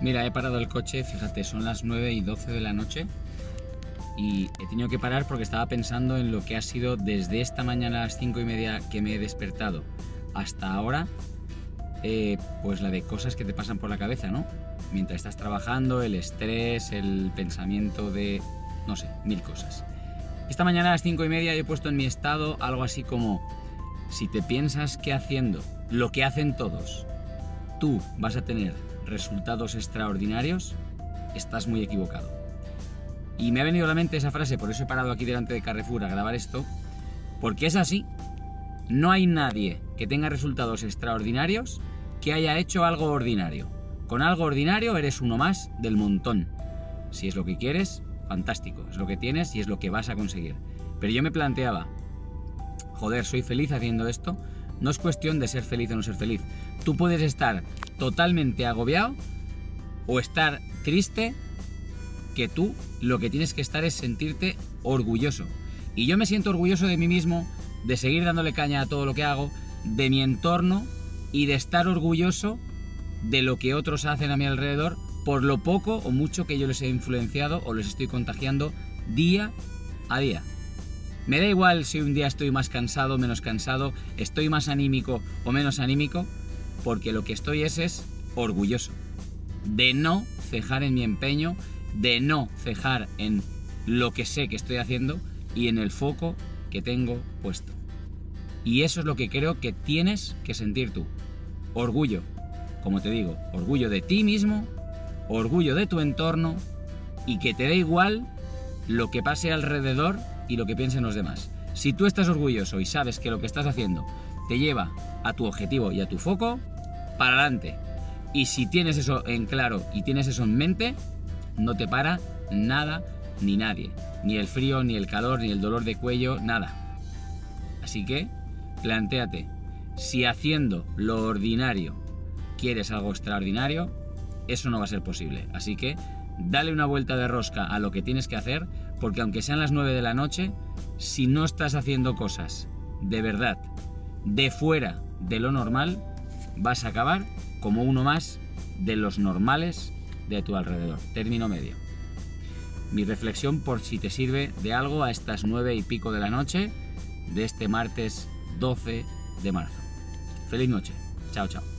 Mira, he parado el coche, fíjate, son las 9 y 12 de la noche y he tenido que parar porque estaba pensando en lo que ha sido desde esta mañana a las 5 y media que me he despertado hasta ahora, eh, pues la de cosas que te pasan por la cabeza, ¿no? Mientras estás trabajando, el estrés, el pensamiento de, no sé, mil cosas. Esta mañana a las 5 y media he puesto en mi estado algo así como, si te piensas que haciendo lo que hacen todos, tú vas a tener resultados extraordinarios, estás muy equivocado. Y me ha venido a la mente esa frase, por eso he parado aquí delante de Carrefour a grabar esto, porque es así. No hay nadie que tenga resultados extraordinarios que haya hecho algo ordinario. Con algo ordinario eres uno más del montón. Si es lo que quieres, fantástico, es lo que tienes y es lo que vas a conseguir. Pero yo me planteaba, joder, soy feliz haciendo esto, no es cuestión de ser feliz o no ser feliz. Tú puedes estar totalmente agobiado o estar triste que tú lo que tienes que estar es sentirte orgulloso. Y yo me siento orgulloso de mí mismo, de seguir dándole caña a todo lo que hago, de mi entorno y de estar orgulloso de lo que otros hacen a mi alrededor por lo poco o mucho que yo les he influenciado o les estoy contagiando día a día. Me da igual si un día estoy más cansado, menos cansado, estoy más anímico o menos anímico, porque lo que estoy es, es orgulloso de no cejar en mi empeño, de no cejar en lo que sé que estoy haciendo y en el foco que tengo puesto. Y eso es lo que creo que tienes que sentir tú. Orgullo, como te digo, orgullo de ti mismo, orgullo de tu entorno y que te dé igual lo que pase alrededor y lo que piensen los demás. Si tú estás orgulloso y sabes que lo que estás haciendo te lleva a tu objetivo y a tu foco, para adelante. Y si tienes eso en claro y tienes eso en mente, no te para nada ni nadie. Ni el frío, ni el calor, ni el dolor de cuello, nada. Así que, plantéate, si haciendo lo ordinario quieres algo extraordinario, eso no va a ser posible. Así que, dale una vuelta de rosca a lo que tienes que hacer porque aunque sean las 9 de la noche, si no estás haciendo cosas de verdad, de fuera de lo normal, vas a acabar como uno más de los normales de tu alrededor. Término medio. Mi reflexión por si te sirve de algo a estas 9 y pico de la noche de este martes 12 de marzo. Feliz noche. Chao, chao.